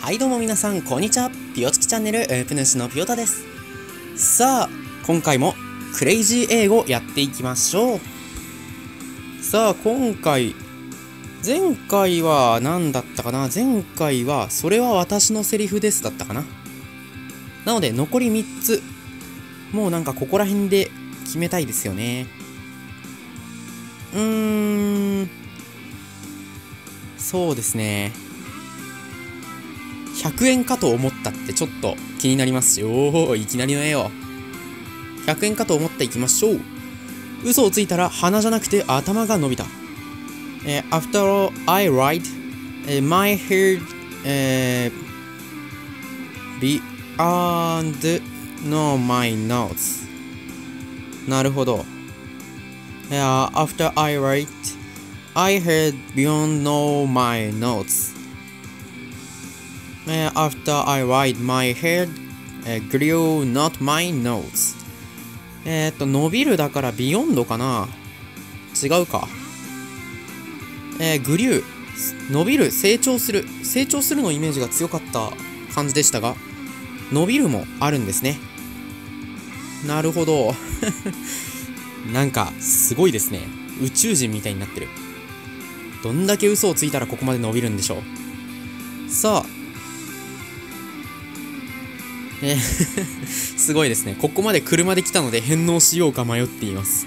はいどうも皆さんこんにちは。ピオチキチャンネルえープヌシのピオタです。さあ今回もクレイジー英語やっていきましょう。さあ今回前回は何だったかな？前回はそれは私のセリフですだったかな？なので残り3つもうなんかここら辺で決めたいですよね。うーん。そうですね。100円かと思ったってちょっと気になりますよおおいきなりの絵よ100円かと思っていきましょう嘘をついたら鼻じゃなくて頭が伸びたえー After all I write、えー my hair、えー beyond no my nose なるほど uh, after I write, I heard beyond no my notes. Uh, after I write, my head uh, grew not my nose. えっと、伸びるだからビヨンドかな？違うか。えー、グリュー。伸びる、成長する。成長するのイメージが強かった感じでしたが、伸びるもあるんですね。なるほど。なんか、すごいですね。宇宙人みたいになってる。どんだけ嘘をついたらここまで伸びるんでしょう。さあ。えー すごいですね。ここまで車で来たので返納しようか迷っています。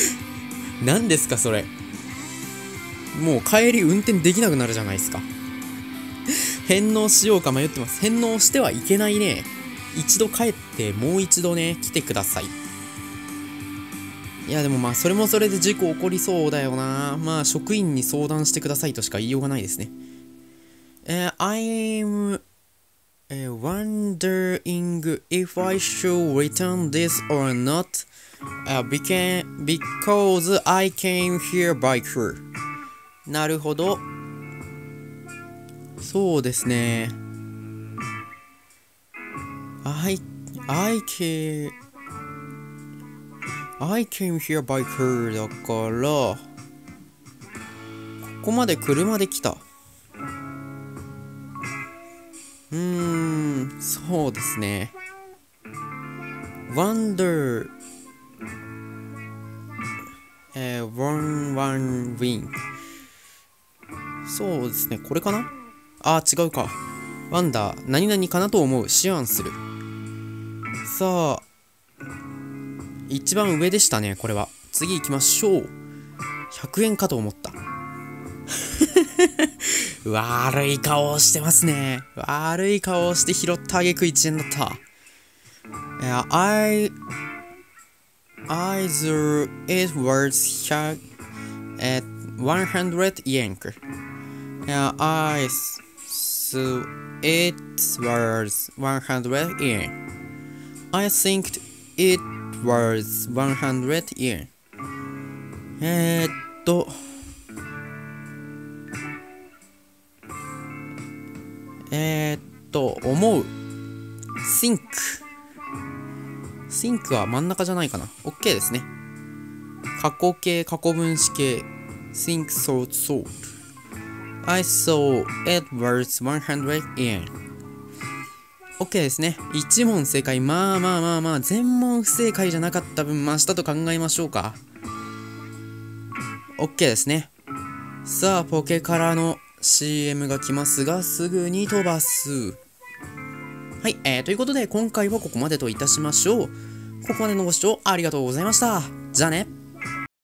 何ですか、それ。もう帰り運転できなくなるじゃないですか。返納しようか迷ってます。返納してはいけないね。一度帰ってもう一度ね、来てください。いやでもまあそれもそれで事故起こりそうだよな。まあ職員に相談してくださいとしか言いようがないですね。えー I'm、えー wondering if I should return this or not、uh, beca- because I came here by car. なるほど。そうですね。I, I came, I came here by car だから、ここまで車で来た。うーん、そうですね。wonder, えー、one, one wing. そうですね、これかな？あー、違うか。ワンダー、何々かなと思う、思案する。さあ、一番上でしたね、これは。次行きましょう。100円かと思った。悪い顔をしてますね。悪い顔をして拾ったあげく1円だった。いや、I, either it was 100, えー、100 yen. Yeah, I so it was 100 yen. I think it was 100 yen. えー、っと、えー、っと、思う。think。think は真ん中じゃないかな。OK ですね。過去形、過去分詞形。think, thought, thought. I saw it was 100 yen. OK ですね。1問正解。まあまあまあまあ、全問不正解じゃなかった分、増したと考えましょうか。OK ですね。さあ、ポケからの CM が来ますが、すぐに飛ばす。はい、えー、ということで、今回はここまでといたしましょう。ここまでのご視聴ありがとうございました。じゃあね。